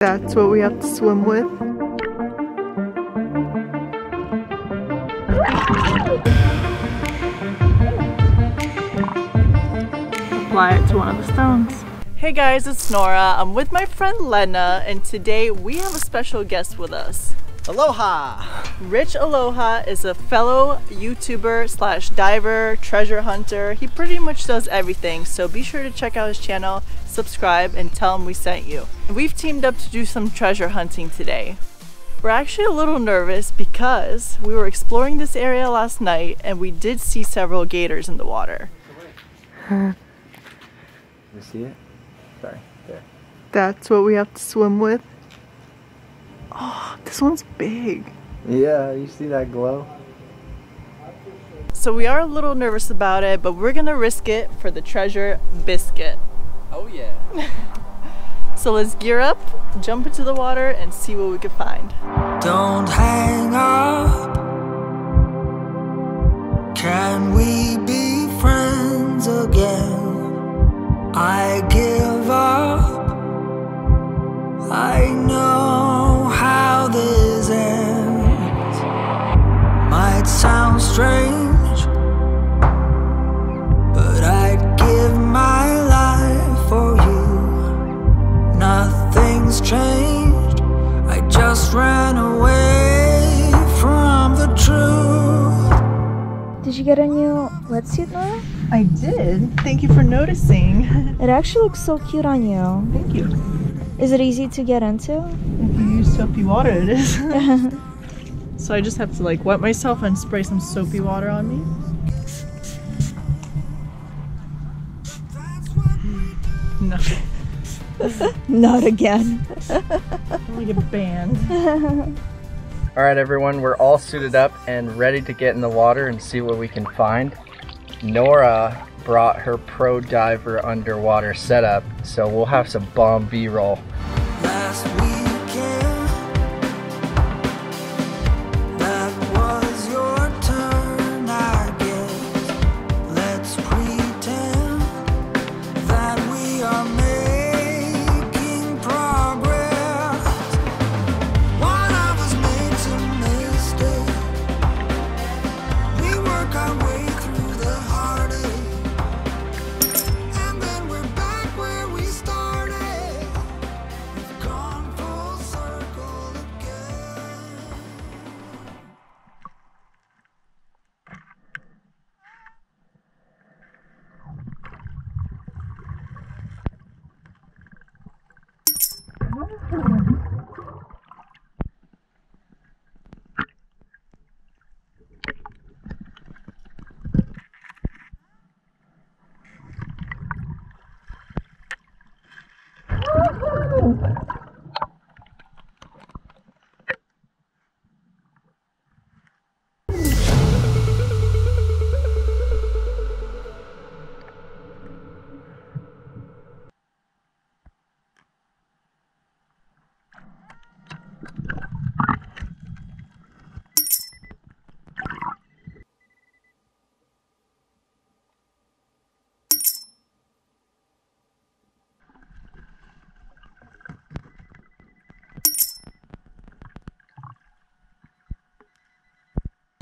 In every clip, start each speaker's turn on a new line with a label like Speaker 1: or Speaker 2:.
Speaker 1: That's what we have to swim with. Apply it to one of the stones. Hey guys, it's Nora. I'm with my friend Lena, and today we have a special guest with us.
Speaker 2: Aloha!
Speaker 1: Rich Aloha is a fellow YouTuber slash diver, treasure hunter. He pretty much does everything, so be sure to check out his channel, subscribe, and tell them we sent you. We've teamed up to do some treasure hunting today. We're actually a little nervous because we were exploring this area last night and we did see several gators in the water.
Speaker 2: You see it? Sorry, there.
Speaker 1: That's what we have to swim with. Oh, this one's big.
Speaker 2: Yeah, you see that glow?
Speaker 1: So we are a little nervous about it, but we're gonna risk it for the treasure biscuit.
Speaker 2: Oh yeah.
Speaker 1: So let's gear up, jump into the water, and see what we can find.
Speaker 3: Don't hang up. Can we be friends again? I give up. I know how this ends. Might sound strange, Nothing's changed. I just ran away from the truth.
Speaker 4: Did you get a new wetsuit, Nora?
Speaker 1: I did. Thank you for noticing.
Speaker 4: It actually looks so cute on you.
Speaker 1: Thank you.
Speaker 4: Is it easy to get into?
Speaker 1: If you use soapy water, it is. so I just have to like wet myself and spray some soapy water on me. No,
Speaker 4: Not again.
Speaker 1: I'm get banned.
Speaker 2: All right, everyone, we're all suited up and ready to get in the water and see what we can find. Nora brought her pro diver underwater setup, so we'll have some bomb B-roll.
Speaker 3: Last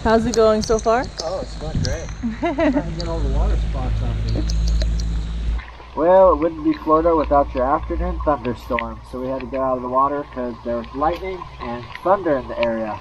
Speaker 1: How's it going so far?
Speaker 2: Oh, it's going great. Trying to get all the water spots off. Well, it wouldn't be Florida without your afternoon thunderstorm, so we had to get out of the water because there was lightning and thunder in the area.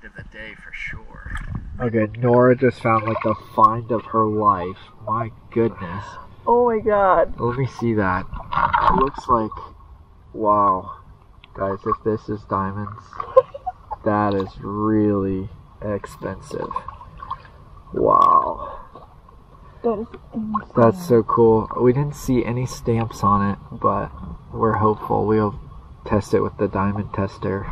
Speaker 2: Find of the day for sure. Okay, Nora just found like the find of her life. My goodness.
Speaker 1: Oh my god.
Speaker 2: Let me see that. It looks like, wow. Guys, if this is diamonds, that is really expensive. Wow.
Speaker 4: That is
Speaker 2: That's so cool. We didn't see any stamps on it, but we're hopeful. We'll test it with the diamond tester.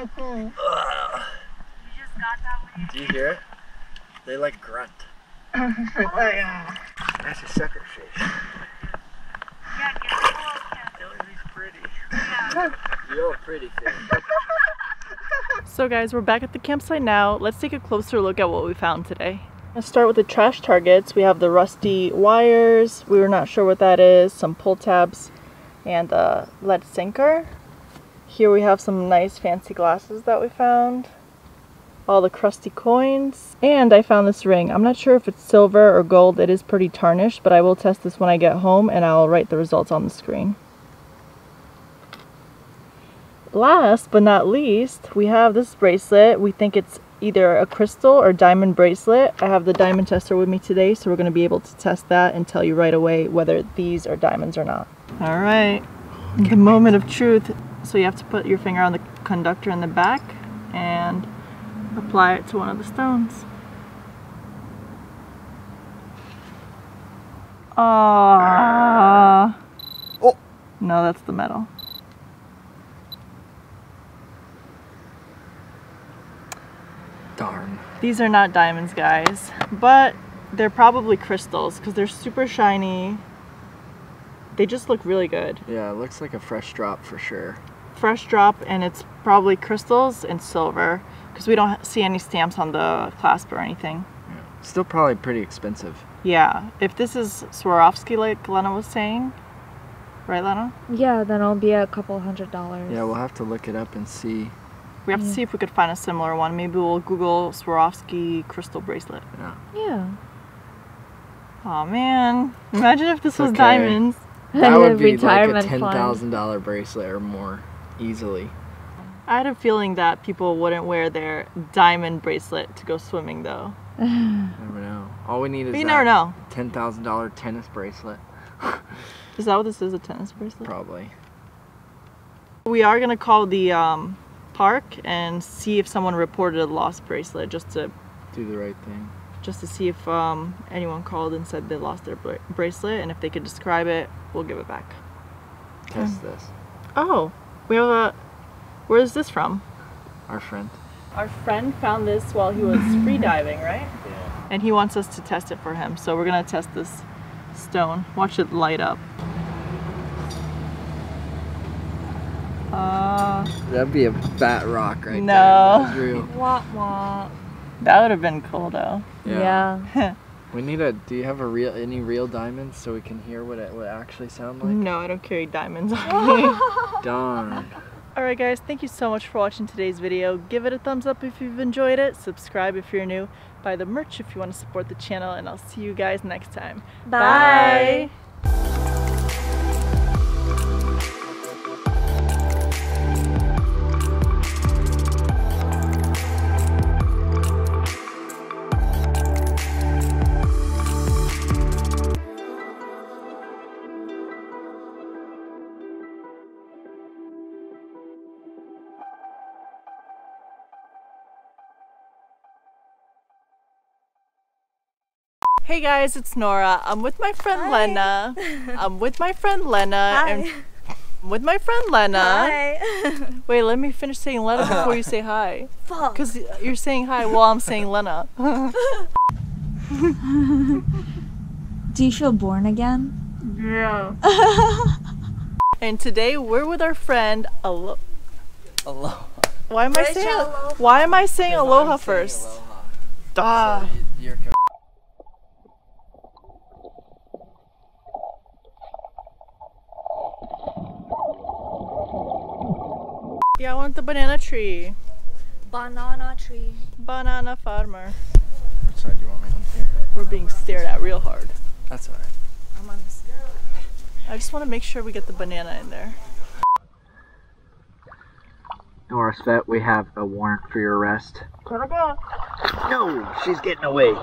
Speaker 1: So cool.
Speaker 2: Do you hear it? They like grunt. That's a sucker fish. He's pretty. You're a pretty fish.
Speaker 1: So guys, we're back at the campsite now. Let's take a closer look at what we found today. Let's start with the trash targets. We have the rusty wires. We were not sure what that is. Some pull tabs and a lead sinker. Here we have some nice fancy glasses that we found. All the crusty coins. And I found this ring. I'm not sure if it's silver or gold. It is pretty tarnished, but I will test this when I get home and I'll write the results on the screen. Last but not least, we have this bracelet. We think it's either a crystal or diamond bracelet. I have the diamond tester with me today, so we're going to be able to test that and tell you right away whether these are diamonds or not. All right, the moment of truth. So you have to put your finger on the conductor in the back and apply it to one of the stones. Ah.
Speaker 2: Oh.
Speaker 1: No, that's the metal.
Speaker 2: Darn.
Speaker 1: These are not diamonds, guys, but they're probably crystals because they're super shiny. They just look really good.
Speaker 2: Yeah, it looks like a fresh drop for sure.
Speaker 1: Fresh drop, and it's probably crystals and silver because we don't see any stamps on the clasp or anything. Yeah.
Speaker 2: Still probably pretty expensive.
Speaker 1: Yeah, if this is Swarovski, like Lena was saying, right, Lena?
Speaker 4: Yeah, then it'll be a couple hundred dollars.
Speaker 2: Yeah, we'll have to look it up and see.
Speaker 1: We have to see if we could find a similar one. Maybe we'll Google Swarovski crystal bracelet.
Speaker 2: Yeah.
Speaker 4: Yeah.
Speaker 1: Oh man, imagine if this
Speaker 2: It's
Speaker 1: was
Speaker 2: okay.
Speaker 1: diamonds.
Speaker 2: That would be like a
Speaker 4: Retirement
Speaker 2: ten
Speaker 4: fund.
Speaker 2: thousand dollar bracelet or more, easily.
Speaker 1: I had a feeling that people wouldn't wear their diamond bracelet to go swimming though.
Speaker 2: Never know. All we need is
Speaker 1: But you never know.
Speaker 2: ten thousand dollar tennis bracelet.
Speaker 1: Is that what this is? A tennis bracelet?
Speaker 2: Probably.
Speaker 1: We are gonna call the um, park and see if someone reported a lost bracelet, just to
Speaker 2: Do the right thing.
Speaker 1: just to see if um, anyone called and said they lost their bra- bracelet, and if they could describe it, we'll give it back.
Speaker 2: Test this.
Speaker 1: Oh, we have a. Where is this from?
Speaker 2: Our friend.
Speaker 1: Our friend found this while he was free diving, right?
Speaker 2: Yeah.
Speaker 1: And he wants us to test it for him, so we're gonna test this stone. Watch it light up. Uh.
Speaker 2: That'd be a fat rock right
Speaker 1: No.
Speaker 2: there. That's real.
Speaker 4: Wah wah.
Speaker 1: That would have been cool though.
Speaker 4: Yeah.
Speaker 2: We need a. Do you have a real any real diamonds so we can hear what it would actually sound like?
Speaker 1: No, I don't carry diamonds on me.
Speaker 2: Darn.
Speaker 1: Alright guys, thank you so much for watching today's video. Give it a thumbs up if you've enjoyed it. Subscribe if you're new. Buy the merch if you want to support the channel. And I'll see you guys next time.
Speaker 4: Bye.
Speaker 1: Hey guys, it's Nora. I'm with my friend
Speaker 4: Hi.
Speaker 1: Lena. I'm with my friend Lena. And I'm with my friend Lena.
Speaker 4: Hi.
Speaker 1: Wait, let me finish saying Lena before you say hi.
Speaker 4: Fuck.
Speaker 1: Because you're saying hi while I'm saying Lena.
Speaker 4: Do you feel born again?
Speaker 1: Yeah. and today we're with our friend Alo-
Speaker 2: Aloha.
Speaker 1: Why am I saying
Speaker 4: aloha.
Speaker 1: Why am I saying aloha first? Duh.
Speaker 2: You're
Speaker 1: Yeah, I want the banana tree.
Speaker 4: Banana tree.
Speaker 1: Banana farmer.
Speaker 2: Which side do you want me on here?
Speaker 1: We're being stared at real hard.
Speaker 2: That's alright.
Speaker 4: I'm on this.
Speaker 1: I just want to make sure we get the banana in there.
Speaker 2: Nora Svet, we have a warrant for your arrest.
Speaker 1: Gotta go.
Speaker 2: No, she's getting away.